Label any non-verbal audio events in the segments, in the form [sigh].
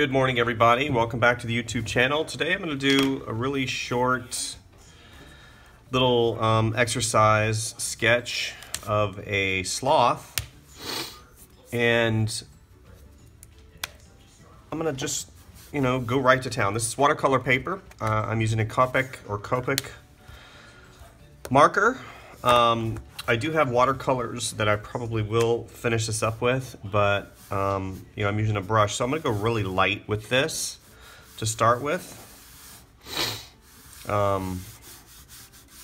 Good morning, everybody. Welcome back to the YouTube channel. Today I'm going to do a really short little um, exercise sketch of a sloth. And I'm going to just, you know, go right to town. This is watercolor paper. Uh, I'm using a Copic or Copic marker. Um, I do have watercolors that I probably will finish this up with, but um, you know, I'm using a brush. So I'm gonna go really light with this to start with. Um,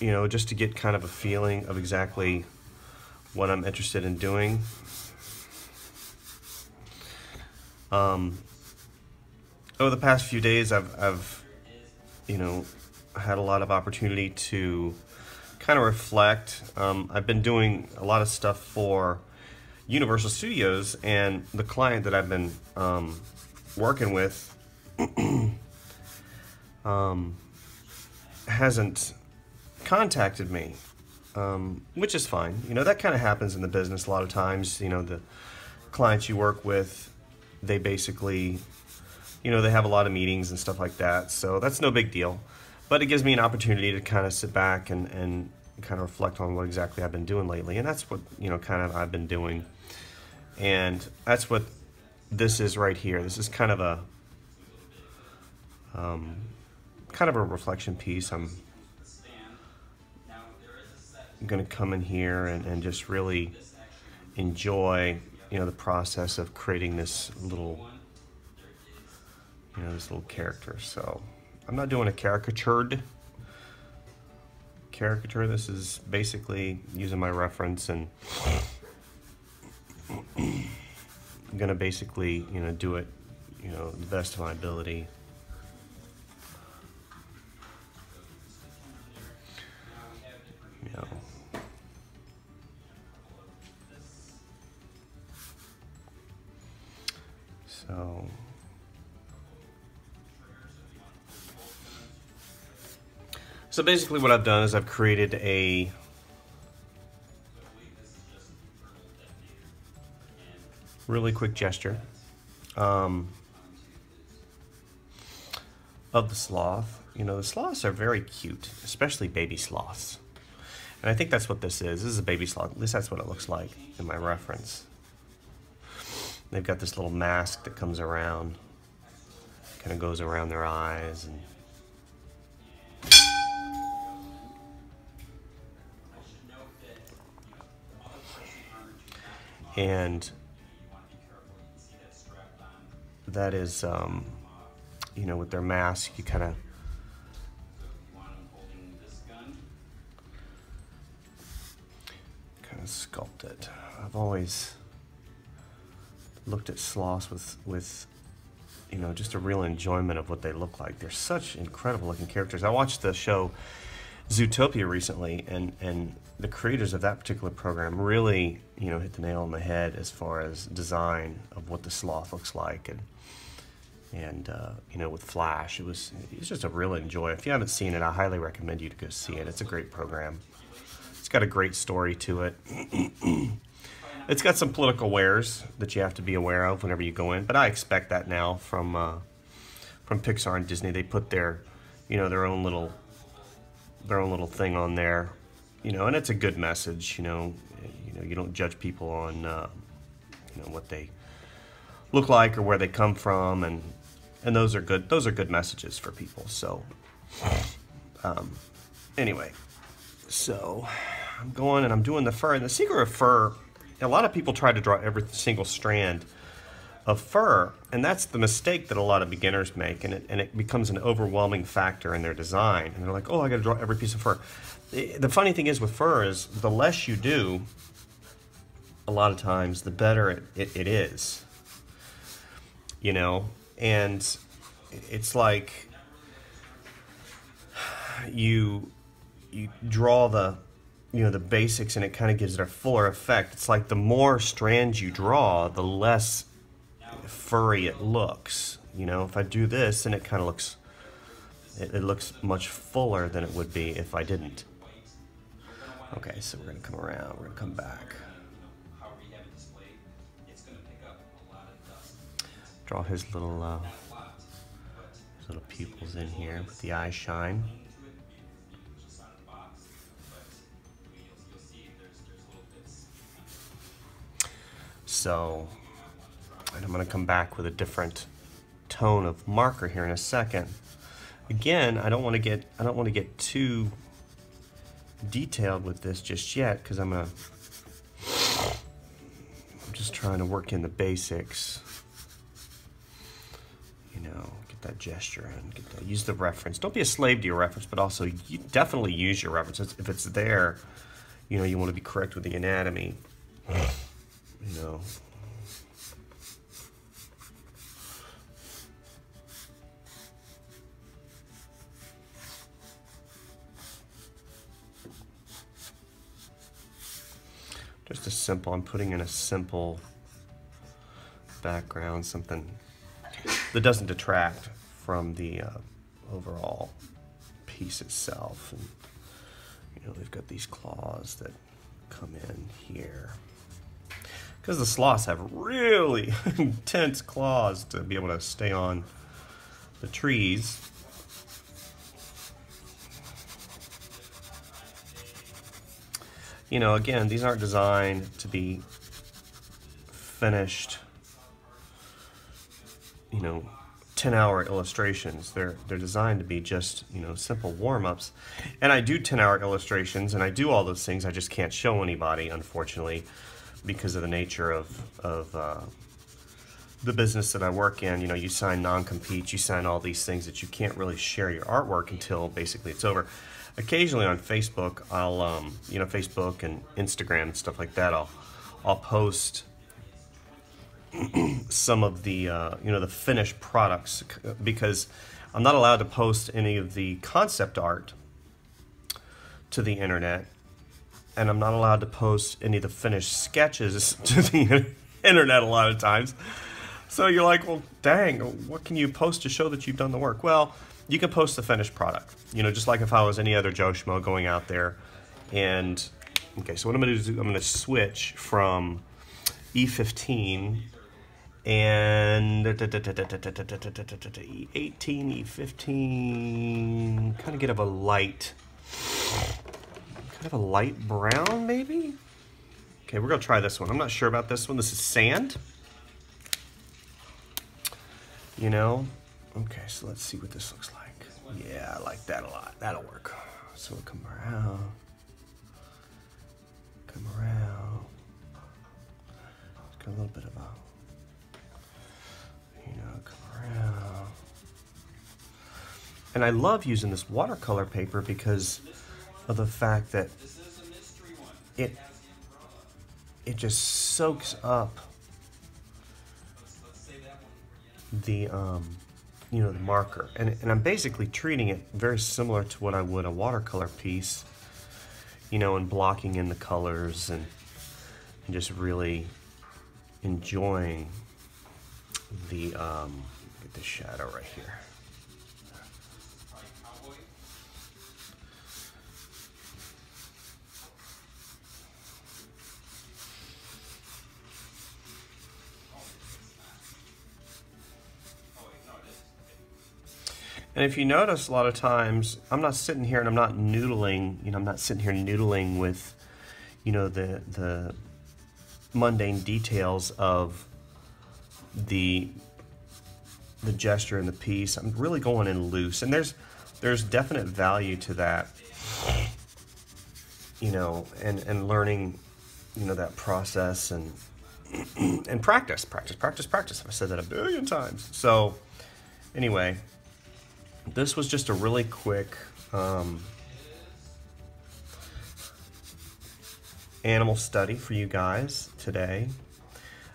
you know, just to get kind of a feeling of exactly what I'm interested in doing. Um, over the past few days, I've, I've, you know, had a lot of opportunity to kind of reflect. Um, I've been doing a lot of stuff for Universal Studios, and the client that I've been um, working with [clears throat] um, hasn't contacted me, um, which is fine. You know, that kind of happens in the business a lot of times. You know, the clients you work with, they basically, you know, they have a lot of meetings and stuff like that, so that's no big deal but it gives me an opportunity to kind of sit back and, and kind of reflect on what exactly I've been doing lately. And that's what, you know, kind of I've been doing. And that's what this is right here. This is kind of a, um, kind of a reflection piece. I'm going to come in here and, and just really enjoy, you know, the process of creating this little, you know, this little character. So I'm not doing a caricatured caricature. This is basically using my reference and I'm gonna basically, you know, do it, you know, the best of my ability. You know. So So basically what I've done is I've created a really quick gesture um, of the sloth. You know, the sloths are very cute, especially baby sloths. And I think that's what this is. This is a baby sloth. At least that's what it looks like in my reference. They've got this little mask that comes around, kind of goes around their eyes and and that is, um, you know, with their mask, you kind of kind of sculpt it. I've always looked at sloths with with you know just a real enjoyment of what they look like. They're such incredible looking characters. I watched the show Zootopia recently, and and the creators of that particular program really, you know, hit the nail on the head as far as design of what the sloth looks like, and and uh, you know, with Flash, it was it's just a real enjoy. If you haven't seen it, I highly recommend you to go see it. It's a great program. It's got a great story to it. [clears throat] it's got some political wares that you have to be aware of whenever you go in, but I expect that now from uh, from Pixar and Disney. They put their you know their own little their own little thing on there, you know, and it's a good message. You know, you know, you don't judge people on uh, you know what they look like or where they come from, and and those are good. Those are good messages for people. So, um, anyway, so I'm going and I'm doing the fur, and the secret of fur. A lot of people try to draw every single strand of fur, and that's the mistake that a lot of beginners make, and it, and it becomes an overwhelming factor in their design. And they're like, oh, I got to draw every piece of fur. The funny thing is with fur is the less you do, a lot of times, the better it, it, it is. You know, and it's like you you draw the you know the basics and it kind of gives it a fuller effect. It's like the more strands you draw, the less furry it looks. You know, if I do this, and it kind of looks, it, it, looks much fuller than it would be if I didn't. Okay, so we're gonna come around, we're gonna come back. Draw his little uh, little pupils in here with the eye shine. So, and I'm going to come back with a different tone of marker here in a second. Again, I don't want to get I don't want to get too detailed with this just yet because I'm gonna I'm just trying to work in the basics. You know, get that gesture and get that, use the reference. Don't be a slave to your reference, but also you definitely use your reference if it's there. You know, you want to be correct with the anatomy. You know, Just simple, I'm putting in a simple background, something that doesn't detract from the uh, overall piece itself. And, you know, they've got these claws that come in here. Because the sloths have really [laughs] intense claws to be able to stay on the trees. You know, again, these aren't designed to be finished, you know, 10 hour illustrations. They're, they're designed to be just, you know, simple warm ups. And I do 10 hour illustrations and I do all those things. I just can't show anybody, unfortunately, because of the nature of, of uh, the business that I work in. You know, you sign non compete, you sign all these things that you can't really share your artwork until basically it's over occasionally on Facebook, I'll, um, you know, Facebook and Instagram and stuff like that, I'll, I'll post [clears throat] some of the, uh, you know, the finished products because I'm not allowed to post any of the concept art to the internet and I'm not allowed to post any of the finished sketches [laughs] to the internet a lot of times. So you're like, well, dang, what can you post to show that you've done the work? Well, you can post the finished product. You know, just like if I was any other Joe Schmo going out there. And, okay, so what I'm going to do is I'm going to switch from E15 and E18, E15, kind of get of a light, kind of a light brown maybe? Okay, we're gonna try this one. I'm not sure about this one. This is sand. You know, Okay, so let's see what this looks like. Yeah, I like that a lot. That'll work. So we'll come around. Come around. Got a little bit of a, you know, come around. And I love using this watercolor paper because of the fact that it it just soaks up the um, you know, the marker. And, and I'm basically treating it very similar to what I would a watercolor piece, you know, and blocking in the colors and, and just really enjoying the, um, get the shadow right here. And if you notice, a lot of times I'm not sitting here and I'm not noodling. You know, I'm not sitting here noodling with, you know, the the mundane details of the the gesture and the piece. I'm really going in loose, and there's there's definite value to that. You know, and and learning, you know, that process and [clears throat] and practice, practice, practice, practice. I've said that a billion times. So, anyway this was just a really quick um, animal study for you guys today.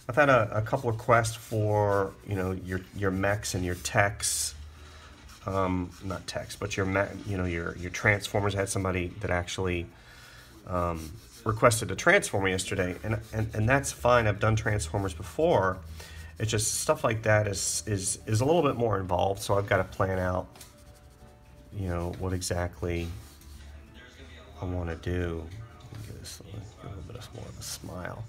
I've had a, a, couple requests for you know your your mechs and your techs, um, not techs, but your you know your your transformers. I had somebody that actually um, requested a transformer yesterday, and, and and that's fine. I've done transformers before. It's just stuff like that is is is a little bit more involved, so I've got to plan out, you know, what exactly I want to do. This a little, bit of more of a smile,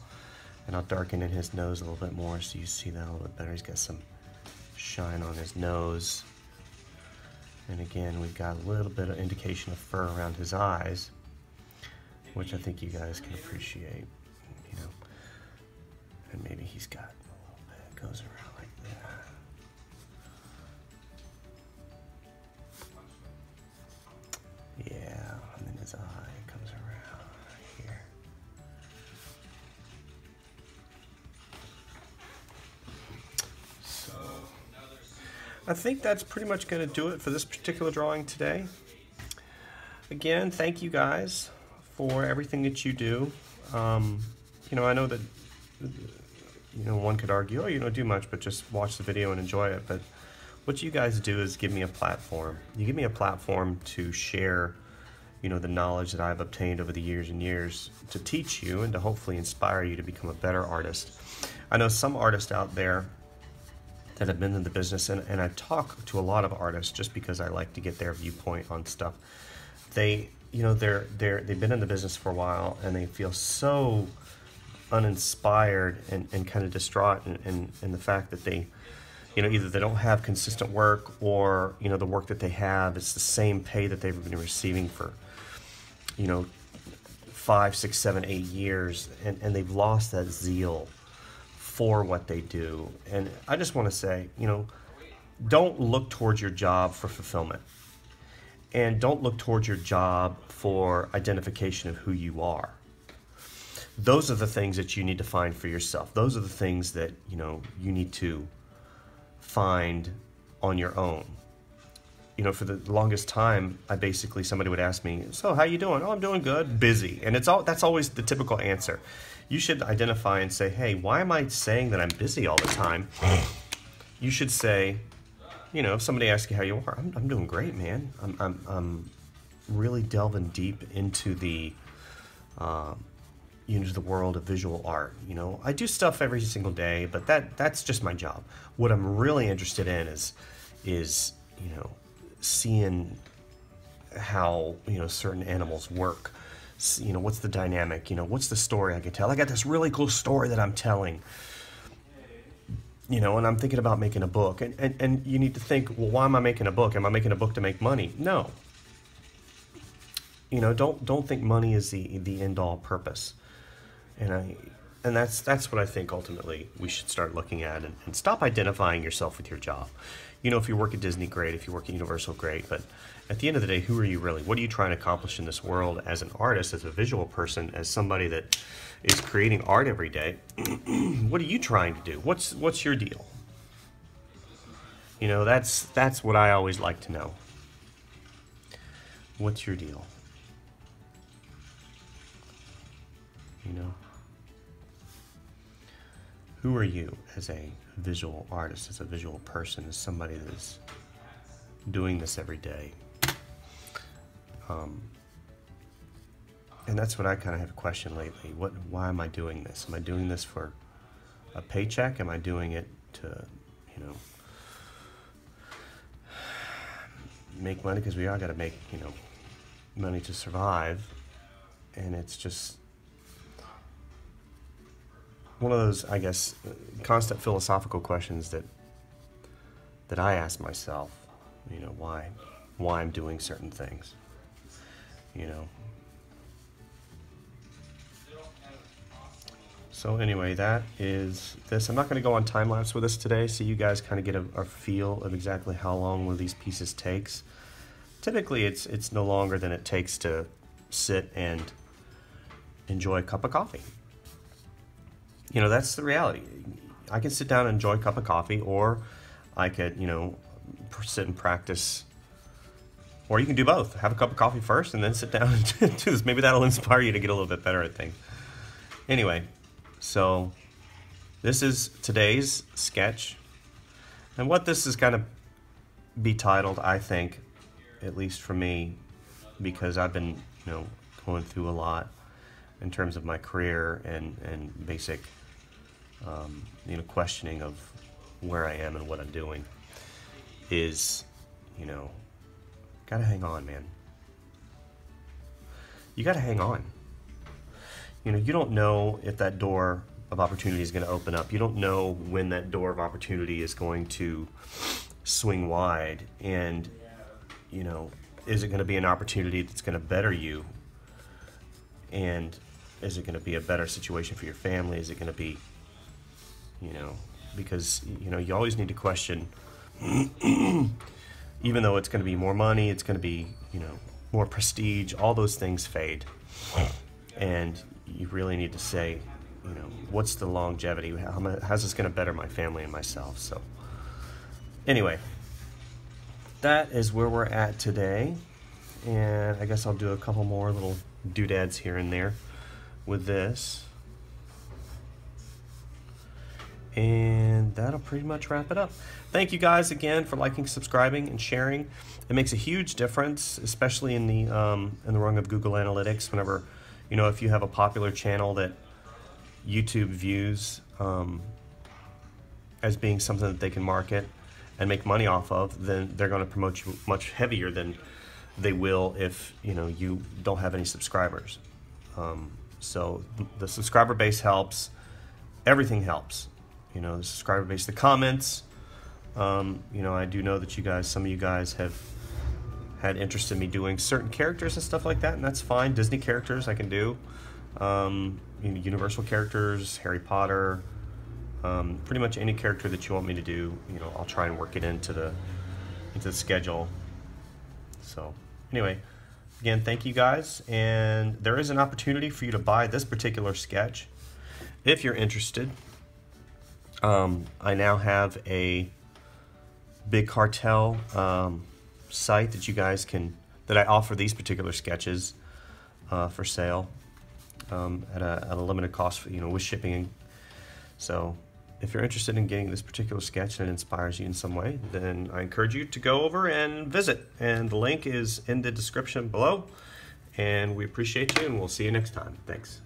and I'll darken in his nose a little bit more so you see that a little bit better. He's got some shine on his nose. And again, we've got a little bit of indication of fur around his eyes, which I think you guys can appreciate, you know. And maybe he's got goes around like that. Yeah, and then his eye comes around here. So, I think that's pretty much going to do it for this particular drawing today. Again, thank you guys for everything that you do. Um, you know, I know that you know one could argue, oh, you don't do much, but just watch the video and enjoy it. But what you guys do is give me a platform. You give me a platform to share, you know, the knowledge that I've obtained over the years and years to teach you and to hopefully inspire you to become a better artist. I know some artists out there that have been in the business, and, and I talk to a lot of artists just because I like to get their viewpoint on stuff. They, you know, they're they're they've been in the business for a while, and they feel so uninspired and, and kind of distraught in the fact that they you know either they don't have consistent work or you know the work that they have is the same pay that they've been receiving for you know five six seven eight years and, and they've lost that zeal for what they do. And i just want to say you know don't look towards your job for fulfillment. And don't look towards your job for identification of who you are those are the things that you need to find for yourself those are the things that you know you need to find on your own. You know, for the longest time, I basically somebody would ask me, "So, how you doing?" "Oh, I'm doing good, busy." And it's all that's always the typical answer. You should identify and say, "Hey, why am I saying that I'm busy all the time?" You should say, you know, if somebody asks you how you are, I'm, I'm doing great, man. I'm, I'm, I'm really delving deep into the um, into the world of visual art. You know, I do stuff every single day, but that that's just my job. What I'm really interested in is is you know seeing how you know certain animals work. You know, what's the dynamic? You know, what's the story I can tell? I got this really cool story that I'm telling. You know, and I'm thinking about making a book, and, and, and you need to think, well, why am I making a book? Am I making a book to make money? No. You know, don't don't think money is the the end all purpose and I and that's that's what I think ultimately we should start looking at and, and, stop identifying yourself with your job. You know, if you work at Disney, great. If you work at Universal, great. But at the end of the day, who are you really? What are you trying to accomplish in this world as an artist, as a visual person, as somebody that is creating art every day? [clears throat] what are you trying to do? What's what's your deal? You know, that's that's what I always like to know. What's your deal? You know. Who are you as a visual artist, as a visual person, as somebody that's doing this every day? Um, and that's what I kind of have a question lately. What? Why am I doing this? Am I doing this for a paycheck? Am I doing it to, you know, make money? Because we all got to make, you know, money to survive. And it's just one of those, I guess, constant philosophical questions that that I ask myself. You know, why why I'm doing certain things. You know. So anyway, that is this. I'm not going to go on time lapse with us today, so you guys kind of get a, a feel of exactly how long one of these pieces takes. Typically, it's it's no longer than it takes to sit and enjoy a cup of coffee you know, that's the reality. I can sit down and enjoy a cup of coffee, or I could, you know, sit and practice. Or you can do both. Have a cup of coffee first and then sit down [laughs] and do this. Maybe that'll inspire you to get a little bit better at things. Anyway, so this is today's sketch. And what this is going to be titled, I think, at least for me, because I've been, you know, going through a lot in terms of my career and, and basic um, you know, questioning of where I am and what I'm doing is, you know, gotta hang on, man. You gotta hang on. You know, you don't know if that door of opportunity is going to open up. You don't know when that door of opportunity is going to swing wide. And you know, is it going to be an opportunity that's going to better you? And is it going to be a better situation for your family? Is it going to be, you know, because, you know, you always need to question, [clears throat] even though it's going to be more money, it's going to be, you know, more prestige, all those things fade. And you really need to say, you know, what's the longevity? How, how's this going to better my family and myself? So, anyway, that is where we're at today. And I guess I'll do a couple more little doodads here and there with this. And that'll pretty much wrap it up. Thank you guys again for liking, subscribing, and sharing. It makes a huge difference, especially in the um, in the rung of Google Analytics. Whenever, you know, if you have a popular channel that YouTube views um, as being something that they can market and make money off of, then they're going to promote you much heavier than they will if you know you don't have any subscribers. Um, so the subscriber base helps. Everything helps. You know, the subscriber base, the comments. Um, you know, I do know that you guys, some of you guys have had interest in me doing certain characters and stuff like that, and that's fine. Disney characters I can do. Um, you know, Universal characters, Harry Potter, um, pretty much any character that you want me to do. You know, I'll try and work it into the into the schedule. So anyway, again, thank you guys, and there is an opportunity for you to buy this particular sketch if you're interested. Um, I now have a big cartel um, site that you guys can that I offer these particular sketches uh, for sale um, at, a, at a limited cost, for, you know, with shipping. So, if you're interested in getting this particular sketch and it inspires you in some way, then I encourage you to go over and visit. And the link is in the description below. And we appreciate you, and we'll see you next time. Thanks.